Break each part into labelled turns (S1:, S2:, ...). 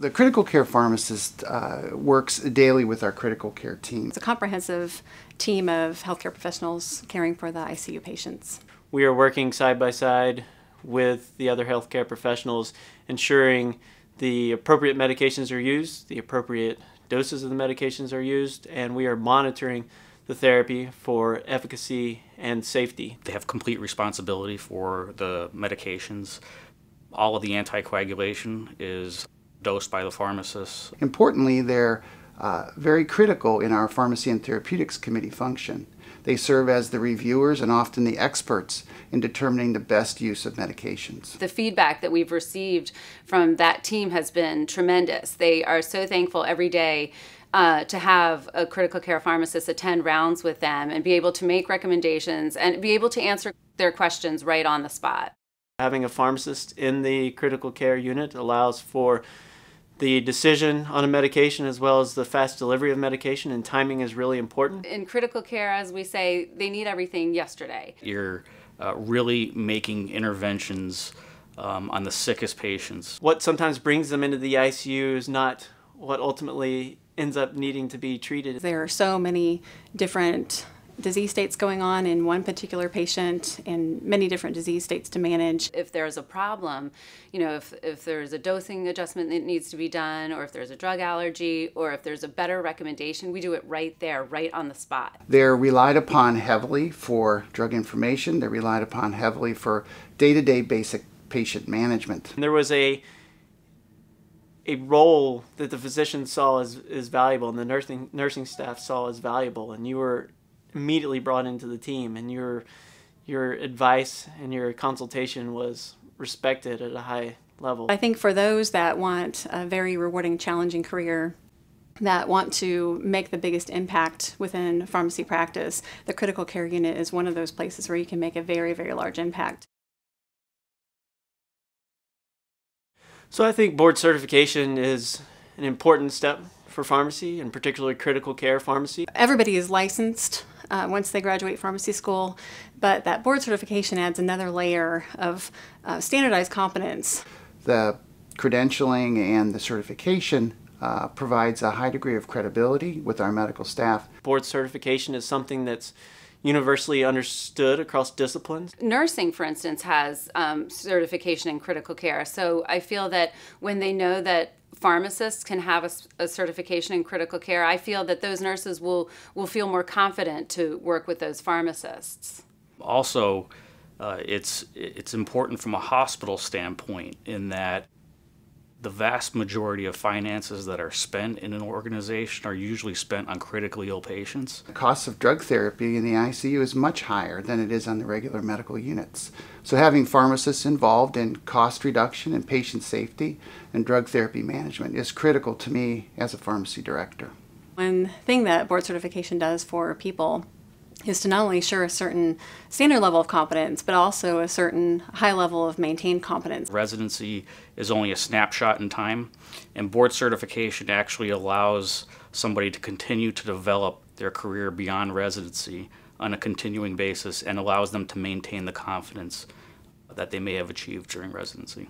S1: The critical care pharmacist uh, works daily with our critical care team.
S2: It's a comprehensive team of healthcare professionals caring for the ICU patients.
S3: We are working side by side with the other healthcare professionals, ensuring the appropriate medications are used, the appropriate doses of the medications are used, and we are monitoring the therapy for efficacy and safety.
S4: They have complete responsibility for the medications. All of the anticoagulation is dosed by the pharmacist.
S1: Importantly, they're uh, very critical in our Pharmacy and Therapeutics Committee function. They serve as the reviewers and often the experts in determining the best use of medications.
S5: The feedback that we've received from that team has been tremendous. They are so thankful every day uh, to have a critical care pharmacist attend rounds with them and be able to make recommendations and be able to answer their questions right on the spot.
S3: Having a pharmacist in the critical care unit allows for the decision on a medication as well as the fast delivery of medication and timing is really important.
S5: In critical care, as we say, they need everything yesterday.
S4: You're uh, really making interventions um, on the sickest patients.
S3: What sometimes brings them into the ICU is not what ultimately ends up needing to be treated.
S2: There are so many different disease states going on in one particular patient and many different disease states to manage.
S5: If there's a problem, you know, if, if there's a dosing adjustment that needs to be done, or if there's a drug allergy, or if there's a better recommendation, we do it right there, right on the spot.
S1: They're relied upon heavily for drug information. They're relied upon heavily for day-to-day basic patient management.
S3: And there was a a role that the physician saw as, as valuable and the nursing nursing staff saw as valuable and you were immediately brought into the team, and your your advice and your consultation was respected at a high level.
S2: I think for those that want a very rewarding, challenging career, that want to make the biggest impact within pharmacy practice, the critical care unit is one of those places where you can make a very, very large impact.
S3: So I think board certification is an important step for pharmacy and particularly critical care pharmacy.
S2: Everybody is licensed uh, once they graduate pharmacy school, but that board certification adds another layer of uh, standardized competence.
S1: The credentialing and the certification uh, provides a high degree of credibility with our medical staff.
S3: Board certification is something that's universally understood across disciplines.
S5: Nursing, for instance, has um, certification in critical care. So I feel that when they know that pharmacists can have a, a, certification in critical care, I feel that those nurses will, will feel more confident to work with those pharmacists.
S4: Also, uh, it's, it's important from a hospital standpoint in that the vast majority of finances that are spent in an organization are usually spent on critically ill patients.
S1: The cost of drug therapy in the ICU is much higher than it is on the regular medical units. So having pharmacists involved in cost reduction and patient safety and drug therapy management is critical to me as a pharmacy director.
S2: One thing that board certification does for people is to not only assure a certain standard level of competence, but also a certain high level of maintained competence.
S4: Residency is only a snapshot in time, and board certification actually allows somebody to continue to develop their career beyond residency on a continuing basis and allows them to maintain the confidence that they may have achieved during residency.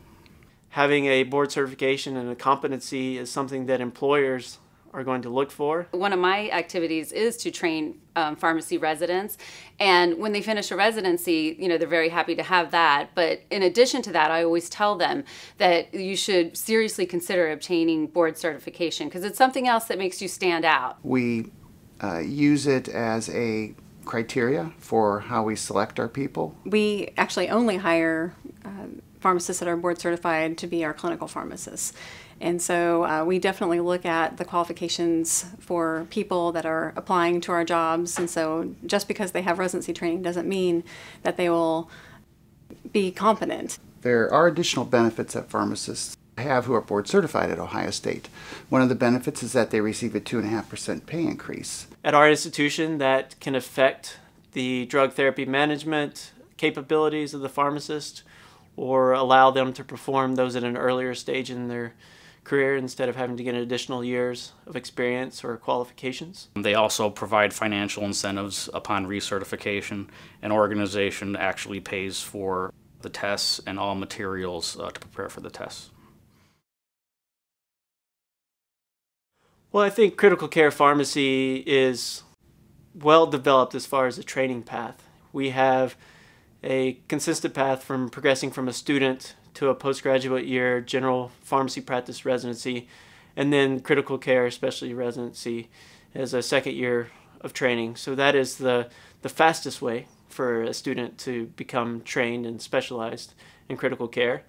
S3: Having a board certification and a competency is something that employers are going to look for?
S5: One of my activities is to train um, pharmacy residents. And when they finish a residency, you know, they're very happy to have that. But in addition to that, I always tell them that you should seriously consider obtaining board certification because it's something else that makes you stand out.
S1: We uh, use it as a criteria for how we select our people.
S2: We actually only hire pharmacists that are board certified to be our clinical pharmacists. And so uh, we definitely look at the qualifications for people that are applying to our jobs. And so just because they have residency training doesn't mean that they will be competent.
S1: There are additional benefits that pharmacists have who are board certified at Ohio State. One of the benefits is that they receive a 2.5% pay increase.
S3: At our institution, that can affect the drug therapy management capabilities of the pharmacist or allow them to perform those at an earlier stage in their career instead of having to get additional years of experience or qualifications.
S4: They also provide financial incentives upon recertification. An organization actually pays for the tests and all materials uh, to prepare for the tests.
S3: Well, I think critical care pharmacy is well developed as far as the training path. We have a consistent path from progressing from a student to a postgraduate year general pharmacy practice residency and then critical care specialty residency as a second year of training. So that is the the fastest way for a student to become trained and specialized in critical care.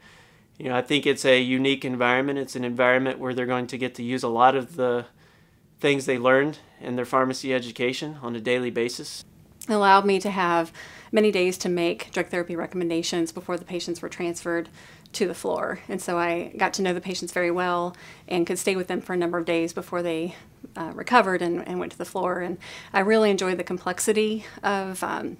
S3: You know, I think it's a unique environment. It's an environment where they're going to get to use a lot of the things they learned in their pharmacy education on a daily basis.
S2: It allowed me to have many days to make drug therapy recommendations before the patients were transferred to the floor. And so I got to know the patients very well and could stay with them for a number of days before they uh, recovered and, and, went to the floor. And I really enjoyed the complexity of um,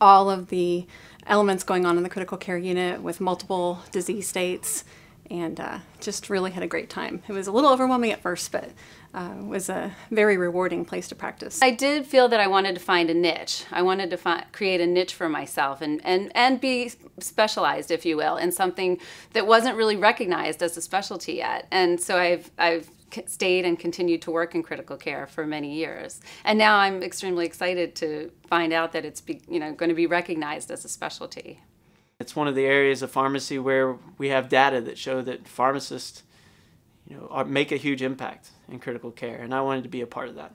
S2: all of the elements going on in the critical care unit with multiple disease states and uh, just really had a great time. It was a little overwhelming at first, but uh, was a very rewarding place to practice.
S5: I did feel that I wanted to find a niche. I wanted to create a niche for myself and, and, and be specialized, if you will, in something that wasn't really recognized as a specialty yet. And so I've, I've stayed and continued to work in critical care for many years. And now I'm extremely excited to find out that it's be, you know, going to be recognized as a specialty.
S3: It's one of the areas of pharmacy where we have data that show that pharmacists you know, are, make a huge impact in critical care, and I wanted to be a part of that.